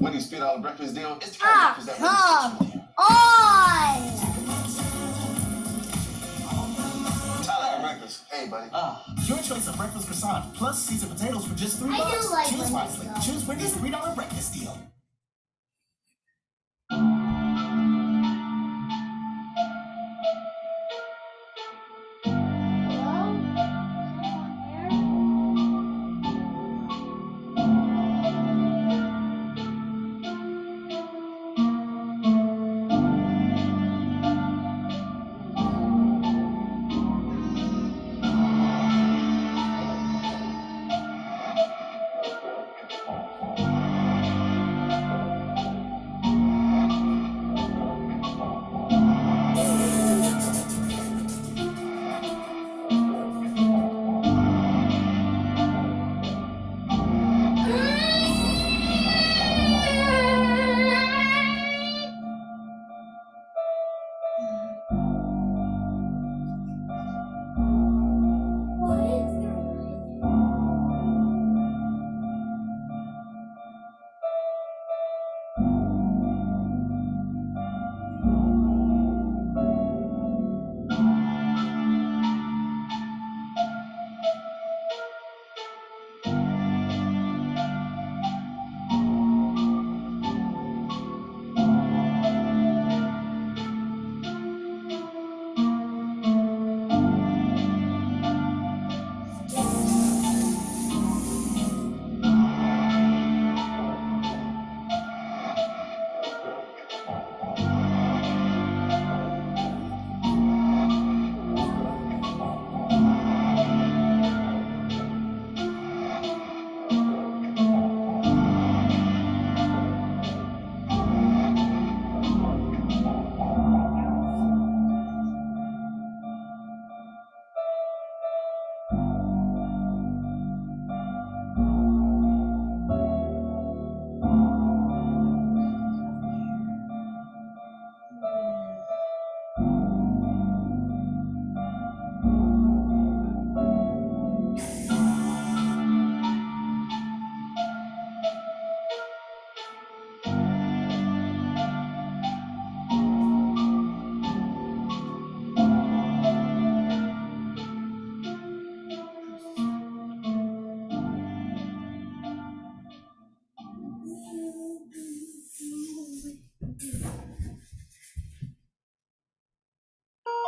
When you spit out a breakfast deal, it's the kind Ah, of breakfast that really On! Tyler breakfast. Hey, buddy. Ah, your choice of breakfast croissant plus seasoned potatoes for just three I do bucks. like Choose Wendy's, wisely. Choose Wendy's three dollar breakfast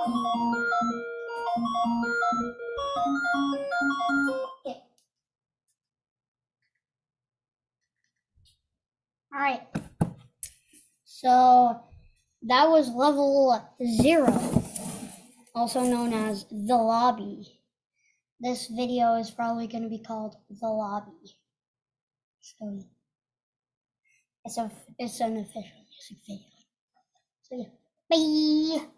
All right. So that was level zero, also known as the lobby. This video is probably going to be called the lobby. So it's a it's an official music video. So yeah, bye.